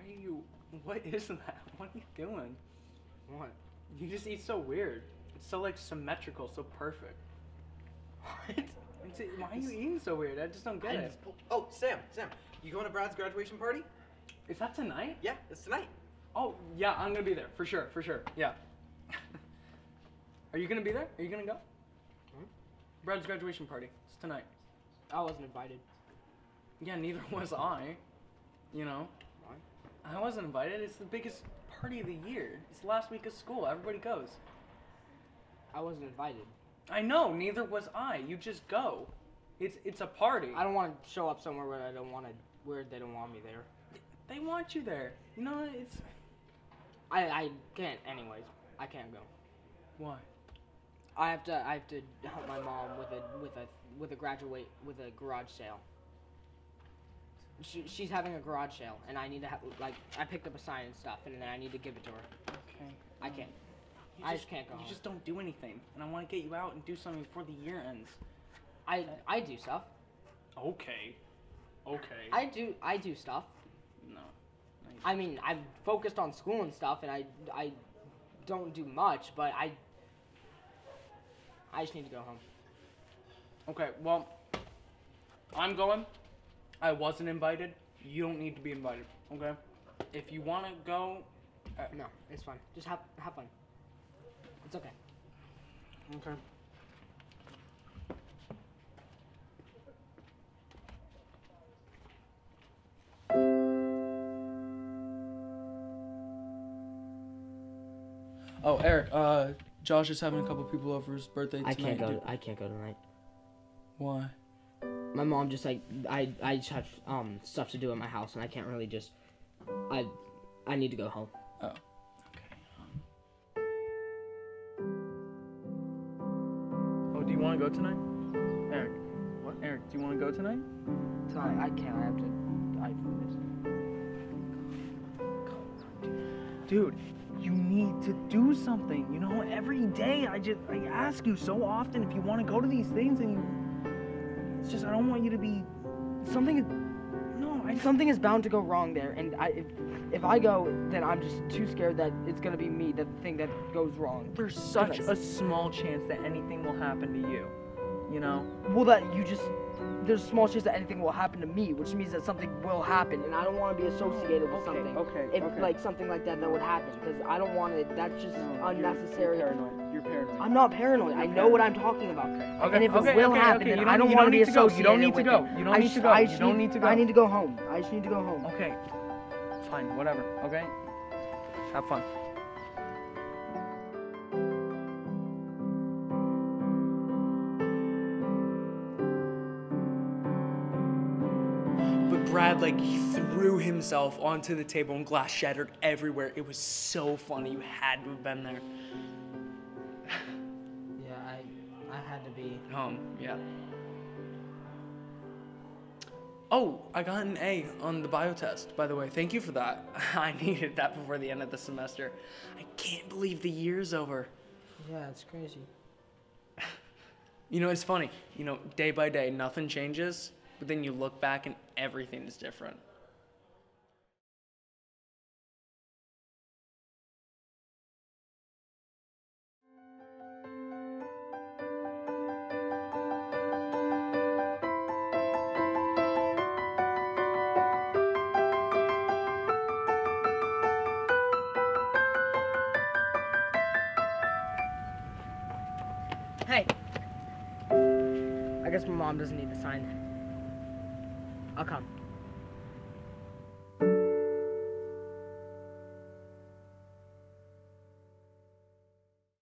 Why are you? What is that? What are you doing? What? You just eat so weird. It's so like symmetrical, so perfect. What? Why are you eating so weird? I just don't get I it. just pulled- Oh, Sam, Sam, you going to Brad's graduation party? Is that tonight? Yeah, it's tonight. Oh yeah, I'm gonna be there for sure, for sure. Yeah. are you gonna be there? Are you gonna go? Hmm? Brad's graduation party. It's tonight. I wasn't invited. Yeah, neither was I. You know. I wasn't invited. It's the biggest party of the year. It's the last week of school. Everybody goes. I wasn't invited. I know. Neither was I. You just go. It's it's a party. I don't want to show up somewhere where I don't want to, where they don't want me there. They want you there. You know it's I, I can't anyways. I can't go. why. I have to I have to help my mom with a with a with a graduate with a garage sale. She, she's having a garage sale, and I need to have like I picked up a sign and stuff, and then I need to give it to her. Okay. I can't. Um, you I just can't go You home. just don't do anything, and I want to get you out and do something before the year ends. I I do stuff. Okay. Okay. I do I do stuff. no. No, I mean, I'm focused on school and stuff, and I I don't do much, but I I just need to go home. Okay, well, I'm going. I wasn't invited. You don't need to be invited, okay? If you want to go, uh, No, it's fine. Just have have fun. It's okay. okay. Oh, Eric, uh, Josh is having a couple people over for his birthday tonight. I can't go. dude. I can't go tonight. Why? My mom just like I I just have um stuff to do at my house, and I can't really just I I need to go home. Oh. Okay. Oh, do you want to go tonight? Eric. What? Eric, do you want to go tonight? Tonight I can't. I have to. I do this. Dude, you need to do something. You know, every day I just I ask you so often if you want to go to these things and you it's just I don't want you to be something is no, I something is bound to go wrong there, and I if if I go, then I'm just too scared that it's gonna be me that thing that goes wrong. there's such a small chance that anything will happen to you. You know? Well, that you just there's a small chance that anything will happen to me, which means that something will happen, and I don't want to be associated with Okay, something. okay, If okay. like something like that that would happen, because I don't want it. That's just No, you're- unnecessary. You're paranoid. You're paranoid. I'm not paranoid. I know what I'm talking about. Okay, and if okay, it will okay, happen, okay, then you I don't- want to be need to go. You associated don't need to go. You don't need to go. You don't need to go. I need to go home. I just need to go home. Okay. Fine, whatever. Okay? Have fun. Brad, like, threw himself onto the table and glass shattered everywhere. It was so funny. You had to have been there. Yeah, I I had to be. Home, yeah. Oh, I got an A on the bio test, by the way. Thank you for that. I needed that before the end of the semester. I can't believe the year's over. Yeah, it's crazy. You know, it's funny. You know, day by day, nothing changes, but then you look back and everything is different. Hey. I guess my mom doesn't need the sign. I'll come.